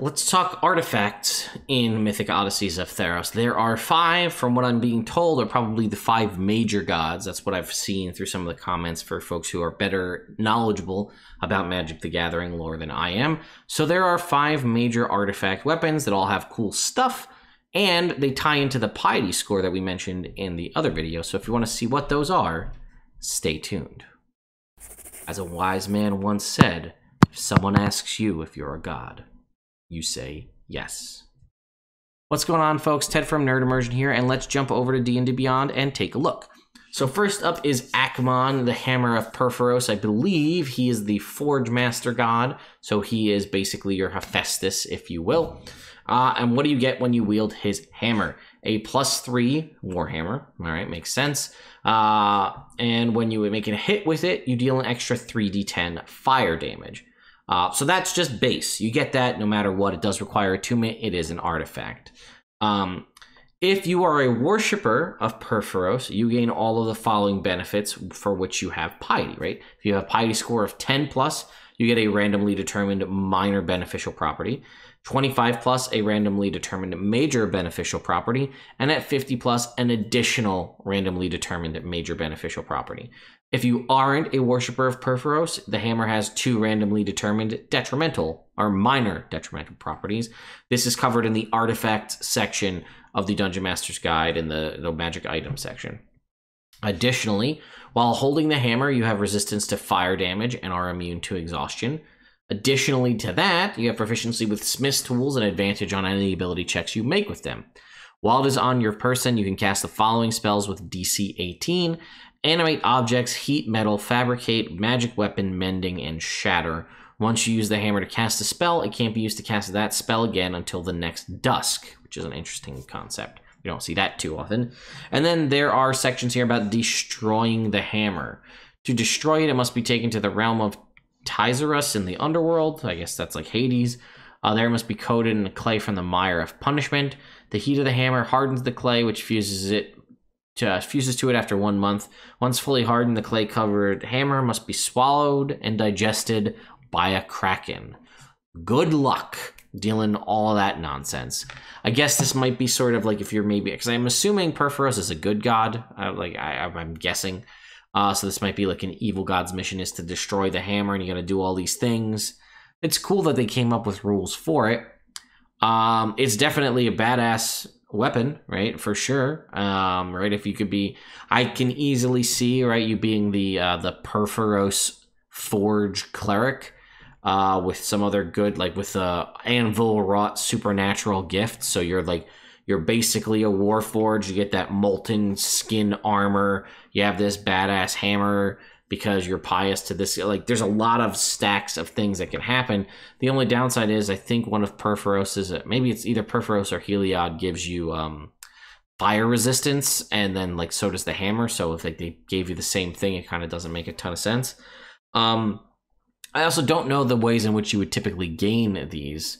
let's talk artifacts in Mythic Odysseys of Theros. There are five, from what I'm being told, are probably the five major gods. That's what I've seen through some of the comments for folks who are better knowledgeable about Magic the Gathering lore than I am. So there are five major artifact weapons that all have cool stuff, and they tie into the piety score that we mentioned in the other video. So if you want to see what those are, stay tuned. As a wise man once said, if someone asks you if you're a god, you say yes. What's going on, folks? Ted from Nerd Immersion here, and let's jump over to D&D Beyond and take a look. So first up is Akmon, the Hammer of Purphoros. I believe he is the Forge Master God, so he is basically your Hephaestus, if you will. Uh, and what do you get when you wield his hammer? A plus three Warhammer. All right, makes sense. Uh, and when you make a hit with it, you deal an extra 3d10 fire damage. Uh, so that's just base. You get that no matter what. It does require attunement. It is an artifact. Um, if you are a worshiper of Purphoros, you gain all of the following benefits for which you have piety, right? If you have a piety score of 10 plus, you get a randomly determined minor beneficial property. 25 plus, a randomly determined major beneficial property. And at 50 plus, an additional randomly determined major beneficial property. If you aren't a worshiper of Purphoros, the hammer has two randomly determined detrimental or minor detrimental properties. This is covered in the artifact section of the Dungeon Master's Guide in the, the magic item section. Additionally, while holding the hammer, you have resistance to fire damage and are immune to exhaustion. Additionally to that, you have proficiency with Smith's tools and advantage on any ability checks you make with them. While it is on your person, you can cast the following spells with DC 18 animate objects, heat metal, fabricate, magic weapon, mending, and shatter. Once you use the hammer to cast a spell, it can't be used to cast that spell again until the next dusk, which is an interesting concept. You don't see that too often. And then there are sections here about destroying the hammer. To destroy it, it must be taken to the realm of Tyzarus in the underworld. I guess that's like Hades. Uh, there must be coated in the clay from the mire of punishment. The heat of the hammer hardens the clay, which fuses it uh, fuses to it after one month. Once fully hardened, the clay covered hammer must be swallowed and digested by a kraken. Good luck dealing all that nonsense. I guess this might be sort of like if you're maybe because I'm assuming Purphoros is a good god. Uh, like I, I'm guessing. Uh, so this might be like an evil god's mission is to destroy the hammer, and you got to do all these things. It's cool that they came up with rules for it. Um, it's definitely a badass weapon, right? For sure. Um, right. If you could be, I can easily see, right, you being the uh, the Purphoros Forge cleric, uh, with some other good, like with the anvil wrought supernatural gift. So you're like you're basically a warforged. You get that molten skin armor. You have this badass hammer because you're pious to this. Like, there's a lot of stacks of things that can happen. The only downside is, I think one of Purphoros uh, maybe it's either Purphoros or Heliod gives you um, fire resistance, and then like so does the hammer. So if like they gave you the same thing, it kind of doesn't make a ton of sense. Um, I also don't know the ways in which you would typically gain these.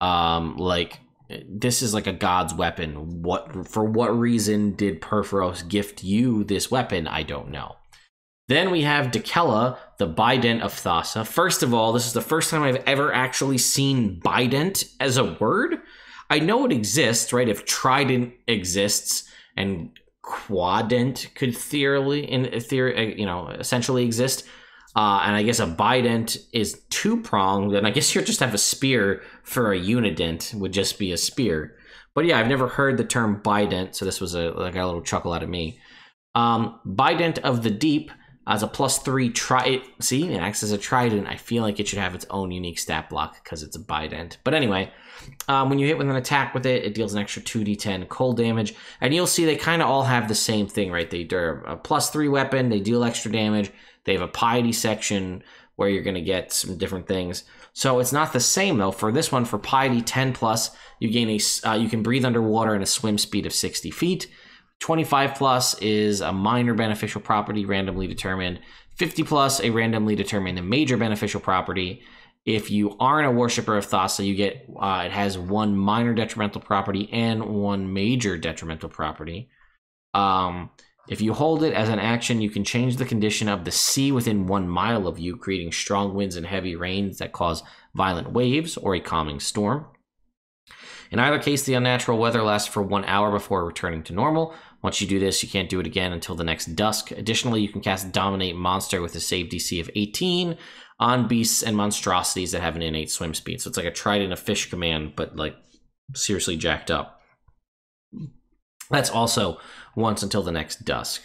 Um, like this is like a god's weapon. What for what reason did Purphoros gift you this weapon? I don't know. Then we have Dekella, the Bident of Thassa. First of all, this is the first time I've ever actually seen Bident as a word. I know it exists, right? If Trident exists and Quadrant could theoretically, in theory, you know, essentially exist, uh, and I guess a bident is two pronged, and I guess you just have a spear for a unident would just be a spear. But yeah, I've never heard the term bident, so this was a like a little chuckle out of me. Um, bident of the deep as a plus three tri. It see, it acts as a trident. I feel like it should have its own unique stat block because it's a bident. But anyway, um, when you hit with an attack with it, it deals an extra 2d10 cold damage. And you'll see they kind of all have the same thing, right? They, are a plus three weapon, they deal extra damage. They have a piety section where you're going to get some different things. So it's not the same though. For this one, for piety 10 plus, you gain a uh, you can breathe underwater and a swim speed of 60 feet. 25 plus is a minor beneficial property randomly determined. 50 plus a randomly determined major beneficial property. If you aren't a worshiper of Thassa, you get uh, it has one minor detrimental property and one major detrimental property. Um, if you hold it as an action, you can change the condition of the sea within one mile of you, creating strong winds and heavy rains that cause violent waves or a calming storm. In either case, the unnatural weather lasts for one hour before returning to normal. Once you do this, you can't do it again until the next dusk. Additionally, you can cast Dominate Monster with a save DC of 18 on beasts and monstrosities that have an innate swim speed. So it's like a trident of fish command, but like seriously jacked up. That's also once until the next dusk.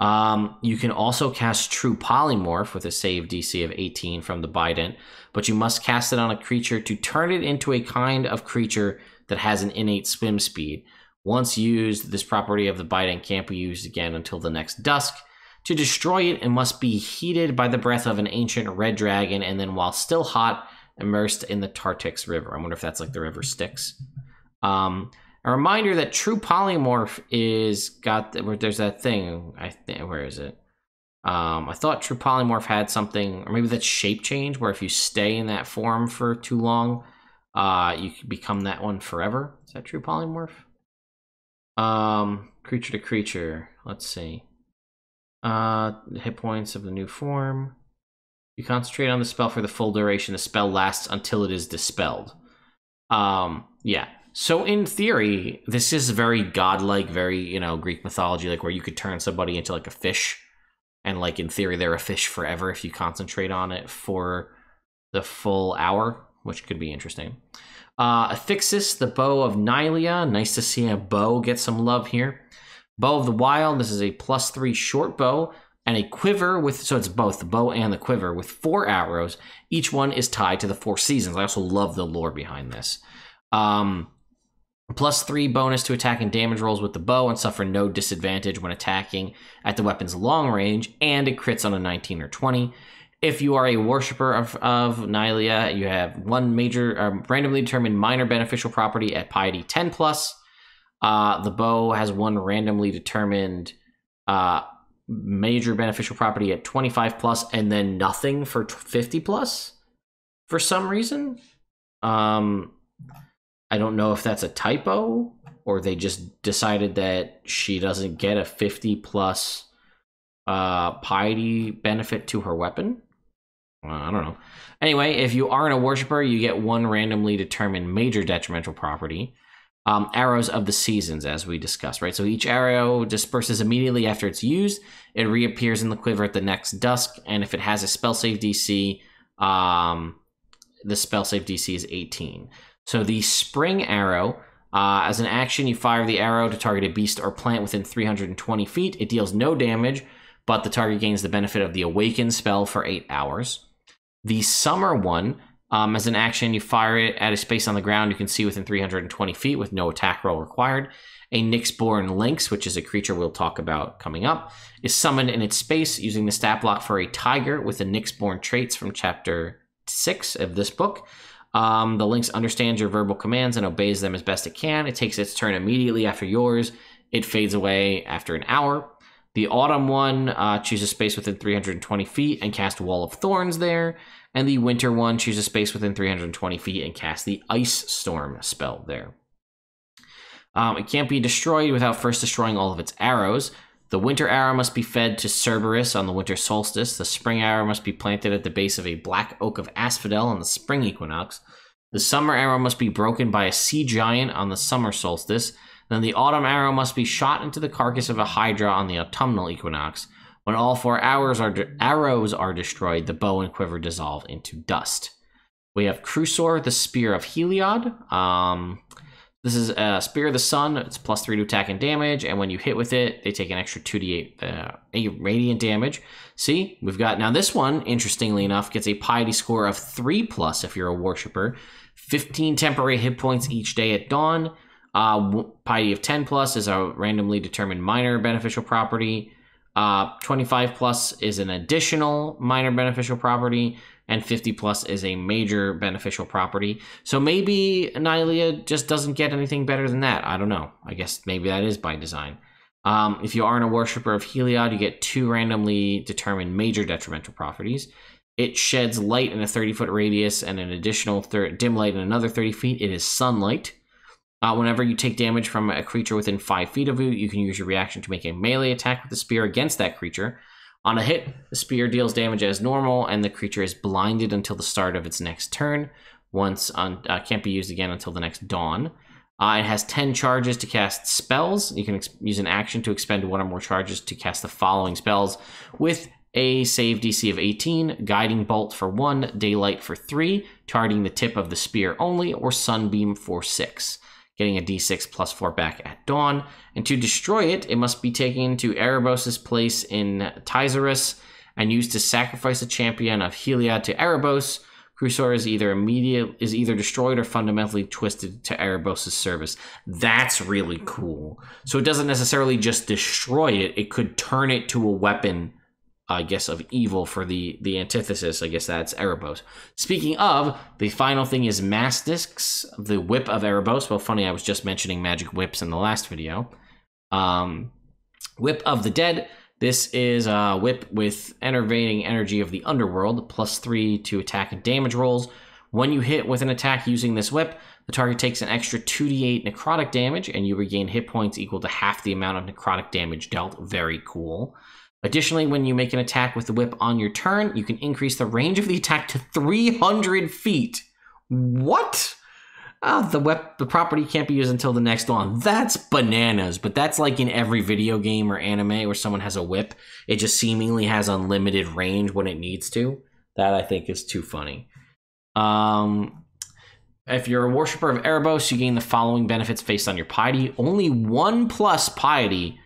Um, you can also cast True Polymorph with a save DC of 18 from the Bident, but you must cast it on a creature to turn it into a kind of creature that has an innate swim speed. Once used, this property of the Bident can't be used again until the next dusk. To destroy it, it must be heated by the breath of an ancient red dragon, and then while still hot, immersed in the Tartyx River. I wonder if that's like the river Styx. Um, a reminder that True Polymorph is got there's that thing. I think where is it? Um, I thought True Polymorph had something, or maybe that's shape change, where if you stay in that form for too long, uh, you can become that one forever. Is that True Polymorph? Um, creature to creature. Let's see. Uh, hit points of the new form. You concentrate on the spell for the full duration. The spell lasts until it is dispelled. Um, yeah. So in theory, this is very godlike, very you know Greek mythology, like where you could turn somebody into like a fish, and like in theory they're a fish forever if you concentrate on it for the full hour, which could be interesting. Uh, Athixis, the bow of Nylea. Nice to see a bow get some love here. Bow of the Wild. This is a plus three short bow and a quiver with so it's both the bow and the quiver with four arrows. Each one is tied to the four seasons. I also love the lore behind this. Um, plus three bonus to attack and damage rolls with the bow and suffer no disadvantage when attacking at the weapon's long range, and it crits on a 19 or 20. If you are a worshiper of, of Nylea, you have one major uh, randomly determined minor beneficial property at piety 10 plus. Uh, the bow has one randomly determined uh, major beneficial property at 25 plus, and then nothing for 50 plus for some reason. Um, I don't know if that's a typo or they just decided that she doesn't get a 50 plus uh, piety benefit to her weapon. Uh, I don't know. Anyway, if you aren't a worshiper, you get one randomly determined major detrimental property. Um, arrows of the seasons, as we discussed, right? So each arrow disperses immediately after it's used. It reappears in the quiver at the next dusk, and if it has a spell save DC, um, the spell save DC is 18. So the spring arrow, uh, as an action, you fire the arrow to target a beast or plant within 320 feet. It deals no damage, but the target gains the benefit of the awaken spell for eight hours. The summer one, um, as an action, you fire it at a space on the ground you can see within 320 feet with no attack roll required. A Nyxborn Lynx, which is a creature we'll talk about coming up, is summoned in its space using the stat block for a tiger with the Nyxborn traits from chapter 6 of this book. Um, the Lynx understands your verbal commands and obeys them as best it can. It takes its turn immediately after yours. It fades away after an hour. The Autumn one uh, chooses space within 320 feet and cast Wall of Thorns there. And the Winter one chooses space within 320 feet and cast the Ice Storm spell there. Um, it can't be destroyed without first destroying all of its arrows. The winter arrow must be fed to Cerberus on the winter solstice. The spring arrow must be planted at the base of a black oak of asphodel on the spring equinox. The summer arrow must be broken by a sea giant on the summer solstice. Then the autumn arrow must be shot into the carcass of a hydra on the autumnal equinox. When all four arrows are, arrows are destroyed, the bow and quiver dissolve into dust. We have Khrusor, the Spear of Heliod. Um, this is a Spear of the Sun. It's plus three to attack and damage, and when you hit with it, they take an extra 2d8 uh, radiant damage. See, we've got now this one, interestingly enough, gets a piety score of three plus if you're a worshiper, 15 temporary hit points each day at dawn. Uh, piety of 10 plus is a randomly determined minor beneficial property. Uh, 25 plus is an additional minor beneficial property, and 50 plus is a major beneficial property. So maybe Nylea just doesn't get anything better than that. I don't know. I guess maybe that is by design. Um, if you aren't a worshiper of Heliod, you get two randomly determined major detrimental properties. It sheds light in a 30 foot radius and an additional dim light in another 30 feet. It is sunlight. Uh, whenever you take damage from a creature within 5 feet of you, you can use your reaction to make a melee attack with the spear against that creature. On a hit, the spear deals damage as normal, and the creature is blinded until the start of its next turn. Once on, uh, can't be used again until the next dawn. Uh, it has 10 charges to cast spells. You can use an action to expend one or more charges to cast the following spells with a save DC of 18, Guiding Bolt for 1, Daylight for 3, targeting the tip of the spear only, or Sunbeam for 6, getting a d6 plus 4 back at dawn. And to destroy it, it must be taken to Erebos' place in Tyzarus and used to sacrifice a champion of Heliod to Erebos Khrusor is either immediate is either destroyed or fundamentally twisted to Erebos' service. That's really cool. So it doesn't necessarily just destroy it; it could turn it to a weapon, I guess, of evil for the the antithesis. I guess that's Erebos. Speaking of, the final thing is Mastix, the Whip of Erebos. Well, funny, I was just mentioning magic whips in the last video. Um, Whip of the Dead. This is a whip with enervating energy of the underworld, plus three to attack and damage rolls. When you hit with an attack using this whip, the target takes an extra 2d8 necrotic damage, and you regain hit points equal to half the amount of necrotic damage dealt. Very cool. Additionally, when you make an attack with the whip on your turn, you can increase the range of the attack to 300 feet. What? oh, the web the property can't be used until the next one. That's bananas. But that's like in every video game or anime where someone has a whip. It just seemingly has unlimited range when it needs to. That I think is too funny. Um, if you're a worshiper of Erebos, you gain the following benefits based on your piety. Only one plus piety,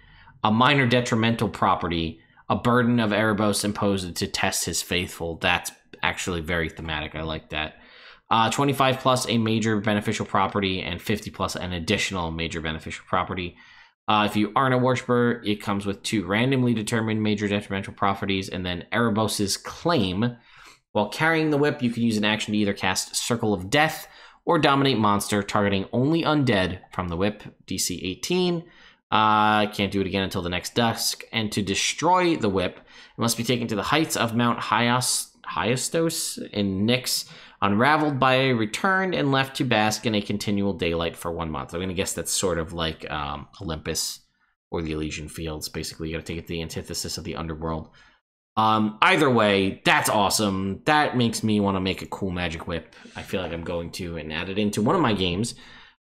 a minor detrimental property, a burden of Erebos imposed to test his faithful. That's actually very thematic. I like that. Uh, 25 plus a major beneficial property, and 50 plus an additional major beneficial property. Uh, if you aren't a worshiper, it comes with two randomly determined major detrimental properties, and then Erebos' claim. While carrying the whip, you can use an action to either cast Circle of Death or Dominate Monster, targeting only undead from the whip, DC 18. Uh, can't do it again until the next dusk. And to destroy the whip, it must be taken to the heights of Mount Hyos, Hyostos in Nyx unraveled by a returned and left to bask in a continual daylight for one month. I'm going to guess that's sort of like um, Olympus or the Elysian Fields. Basically, you got to take it to the antithesis of the underworld. Um, either way, that's awesome. That makes me want to make a cool magic whip. I feel like I'm going to and add it into one of my games.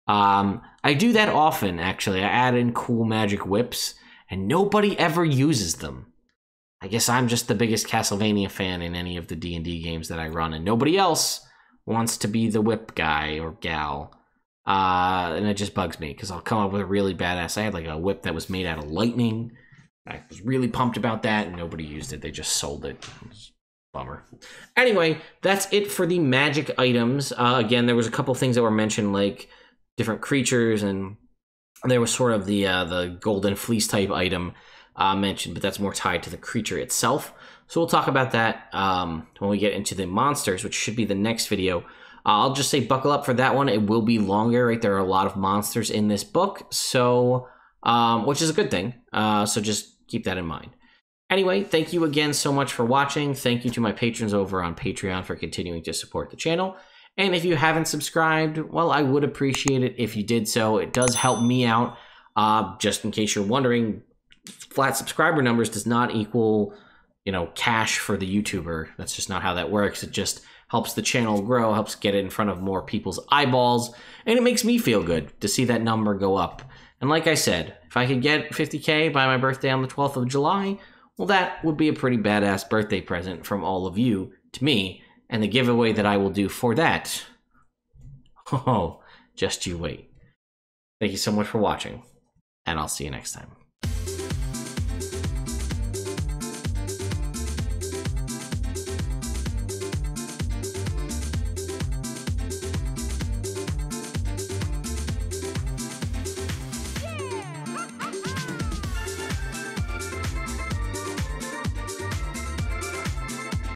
Um, I do that often, actually. I add in cool magic whips, and nobody ever uses them. I guess I'm just the biggest Castlevania fan in any of the D&D games that I run and nobody else wants to be the whip guy or gal. Uh, and it just bugs me because I'll come up with a really badass. I had like a whip that was made out of lightning. I was really pumped about that, and nobody used it. They just sold it. bummer. Anyway, that's it for the magic items. Uh, again, there was a couple things that were mentioned, like different creatures, and there was sort of the uh, the golden fleece type item uh, mentioned, but that's more tied to the creature itself. So we'll talk about that um, when we get into the monsters, which should be the next video. Uh, I'll just say buckle up for that one. It will be longer, right? There are a lot of monsters in this book, so um, which is a good thing. Uh, so just keep that in mind. Anyway, thank you again so much for watching. Thank you to my patrons over on Patreon for continuing to support the channel. And if you haven't subscribed, well, I would appreciate it if you did so. It does help me out. Uh, just in case you're wondering, flat subscriber numbers does not equal, you know, cash for the YouTuber. That's just not how that works. It just helps the channel grow, helps get it in front of more people's eyeballs, and it makes me feel good to see that number go up. And like I said, if I could get 50k by my birthday on the 12th of July, well, that would be a pretty badass birthday present from all of you to me, and the giveaway that I will do for that. Oh, just you wait. Thank you so much for watching, and I'll see you next time.